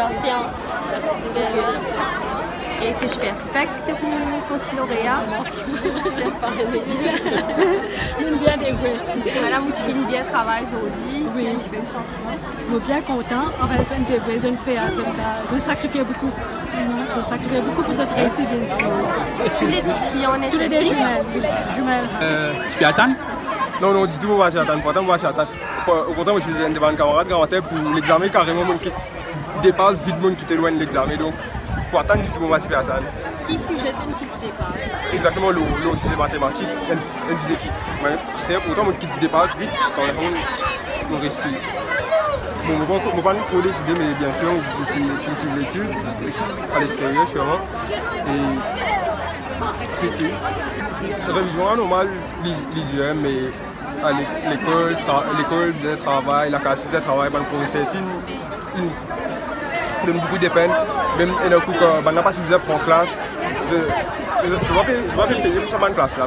En sciences. Et que je expect que vous soyez lauréat. Une bien dévouée. Madame, vous faites bien travail aujourd'hui. Oui. Un petit peu le sentiment. Je suis bien content. En fait, c'est une dévouée, je fais je sacrifie beaucoup. Je sacrifie beaucoup pour cette réussite. Tous les petits filles, on est Tous les deux jumelles. jumelles. Euh, je peux attendre? Non, non, du tout, moi, je vais attendre. Pourtant, moi, je vais attendre. Au contraire, moi, je suis devant un camarade grand tête pour l'examen, carrément, mon qui dépasse vite mon qui t'éloigne de l'examen. Donc, pour attendre, tout, moi, je vais attendre. Qui sujet qui te dépasse Exactement, le, le sujet mathématique, elle disait qui. C'est pourtant, mon qui te dépasse vite, quand on on réussit. Bon, je ne vais pas trop décider, mais bien sûr, je suis études, à l'extérieur, sûrement. Et c'est tout. Révision normale, l'idée, mais à l'école, l'école, le travail, la classe, le travail, le professeur, une donne beaucoup de peine. Même et d'un coup, quand on n'a pas suffisamment pour classe, je ne vais pas payer pour cette classe là.